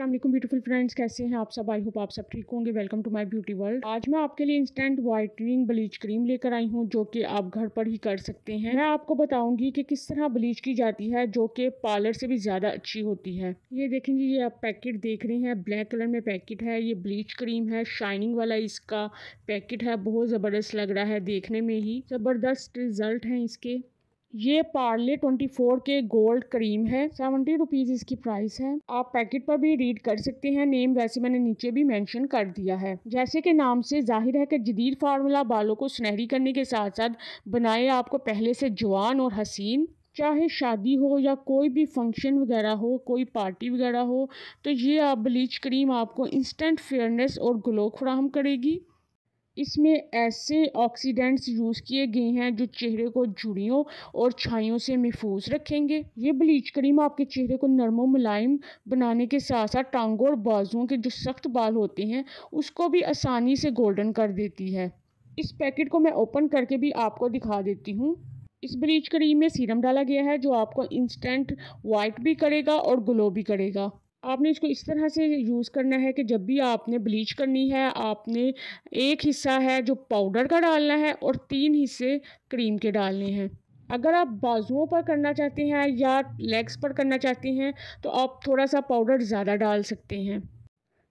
वालेकुम beautiful friends कैसे हैं आप सब? आई होप आप सब ठीक होंगे. Welcome to my beauty world आज मैं आपके लिए इंस्टेंट वाइटनिंग ब्लीच क्रीम लेकर आई हूँ, जो कि आप घर पर ही कर सकते हैं. मैं आपको बताऊँगी कि किस तरह ब्लीच की जाती है, जो कि पार्लर से भी ज़्यादा अच्छी होती है. ये देखेंगे ये आप पैकेट देख रहे हैं. ब्लैक कलर में पैकेट है. ये ब्लीच क्रीम है. शाइनिंग वाला इसका पैकेट है. बहुत ज़बरदस्त लग रहा है देखने में ही. ज़बरदस्त रिज़ल्ट हैं इसके. ये पार्ले 24 के गोल्ड क्रीम है। सेवेंटी रुपीज़ इसकी प्राइस है। आप पैकेट पर भी रीड कर सकते हैं। नेम वैसे मैंने नीचे भी मेंशन कर दिया है। जैसे कि नाम से ज़ाहिर है कि जदीद फार्मूला बालों को सुनहरी करने के साथ साथ बनाए आपको पहले से जवान और हसीन। चाहे शादी हो या कोई भी फ़ंक्शन वगैरह हो, कोई पार्टी वगैरह हो तो ये आप ब्लीच क्रीम आपको इंस्टेंट फेयरनेस और ग्लो फ्राहम करेगी। इसमें ऐसे ऑक्सीडेंट्स यूज़ किए गए हैं जो चेहरे को झुड़ियों और छाइयों से महफूज रखेंगे। ये ब्लीच क्रीम आपके चेहरे को नरमो मुलायम बनाने के साथ साथ टांगों और बाजुओं के जो सख्त बाल होते हैं, उसको भी आसानी से गोल्डन कर देती है। इस पैकेट को मैं ओपन करके भी आपको दिखा देती हूँ। इस ब्लीच क्रीम में सीरम डाला गया है, जो आपको इंस्टेंट वाइट भी करेगा और ग्लो भी करेगा। आपने इसको इस तरह से यूज़ करना है कि जब भी आपने ब्लीच करनी है, आपने एक हिस्सा है जो पाउडर का डालना है और तीन हिस्से क्रीम के डालने हैं। अगर आप बाजुओं पर करना चाहते हैं या लेग्स पर करना चाहते हैं तो आप थोड़ा सा पाउडर ज़्यादा डाल सकते हैं।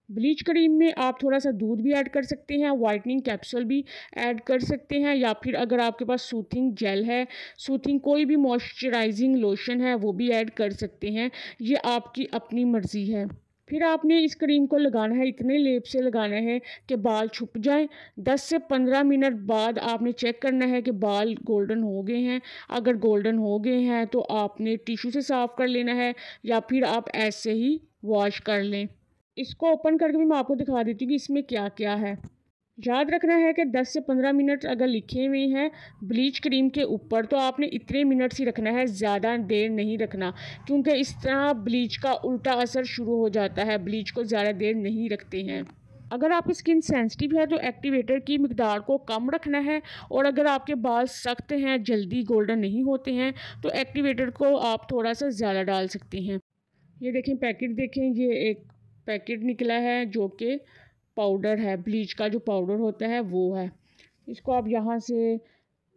ब्लीच क्रीम में आप थोड़ा सा दूध भी ऐड कर सकते हैं वाइटनिंग कैप्सूल भी ऐड कर सकते हैं, या फिर अगर आपके पास सूथिंग जेल है सूथिंग कोई भी मॉइस्चराइजिंग लोशन है, वो भी ऐड कर सकते हैं, ये आपकी अपनी मर्ज़ी है। फिर आपने इस क्रीम को लगाना है, इतने लेप से लगाना है कि बाल छुप जाएँ। 10 से 15 मिनट बाद आपने चेक करना है कि बाल गोल्डन हो गए हैं। अगर गोल्डन हो गए हैं तो आपने टिशू से साफ़ कर लेना है, या फिर आप ऐसे ही वॉश कर लें। इसको ओपन करके भी मैं आपको दिखा देती हूँ कि इसमें क्या क्या है। याद रखना है कि 10 से 15 मिनट अगर लिखे हुए हैं ब्लीच क्रीम के ऊपर तो आपने इतने मिनट्स ही रखना है, ज़्यादा देर नहीं रखना। क्योंकि इस तरह ब्लीच का उल्टा असर शुरू हो जाता है, ब्लीच को ज़्यादा देर नहीं रखते हैं। अगर आपकी स्किन सेंसिटिव है तो एक्टिवेटर की मकदार को कम रखना है और अगर आपके बाल सख्त हैं, जल्दी गोल्डन नहीं होते हैं तो एक्टिवेटर को आप थोड़ा सा ज़्यादा डाल सकते हैं। ये देखें, पैकेट देखें, ये एक पैकेट निकला है जो कि पाउडर है, ब्लीच का जो पाउडर होता है वो है। इसको आप यहाँ से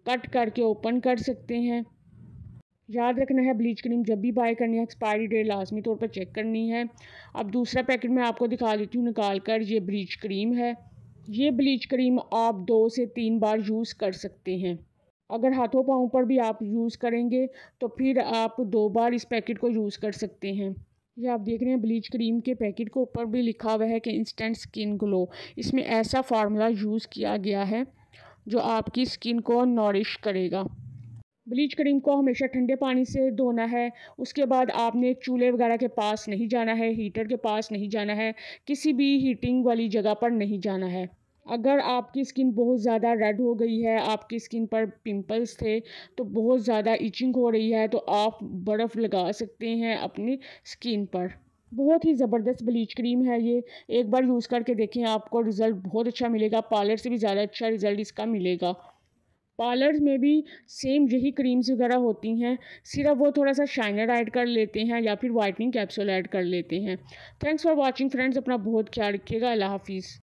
कट करके ओपन कर सकते हैं। याद रखना है, ब्लीच क्रीम जब भी बाय करनी है, एक्सपायरी डेट लाजमी तौर पर चेक करनी है। अब दूसरा पैकेट मैं आपको दिखा देती हूँ, निकाल कर, ये ब्लीच क्रीम है। ये ब्लीच क्रीम आप दो से तीन बार यूज़ कर सकते हैं। अगर हाथों पाँव पर भी आप यूज़ करेंगे तो फिर आप दो बार इस पैकेट को यूज़ कर सकते हैं। ये आप देख रहे हैं ब्लीच क्रीम के पैकेट के ऊपर भी लिखा हुआ है कि इंस्टेंट स्किन ग्लो इसमें ऐसा फार्मूला यूज़ किया गया है, जो आपकी स्किन को नॉरिश करेगा। ब्लीच क्रीम को हमेशा ठंडे पानी से धोना है। उसके बाद आपने चूल्हे वगैरह के पास नहीं जाना है हीटर के पास नहीं जाना है, किसी भी हीटिंग वाली जगह पर नहीं जाना है। अगर आपकी स्किन बहुत ज़्यादा रेड हो गई है, आपकी स्किन पर पिंपल्स थे तो बहुत ज़्यादा इचिंग हो रही है तो आप बर्फ़ लगा सकते हैं अपनी स्किन पर। बहुत ही ज़बरदस्त ब्लीच क्रीम है ये। एक बार यूज़ करके देखें, आपको रिज़ल्ट बहुत अच्छा मिलेगा, पार्लर से भी ज़्यादा अच्छा रिज़ल्ट इसका मिलेगा। पार्लर में भी सेम यही क्रीम्स वगैरह होती हैं, सिर्फ़ वो थोड़ा सा शाइनर ऐड कर लेते हैं या फिर वाइटनिंग कैप्सूल ऐड कर लेते हैं। थैंक्स फॉर वॉचिंग फ्रेंड्स, अपना बहुत ख्याल रखिएगा, अल्लाह हाफिज़।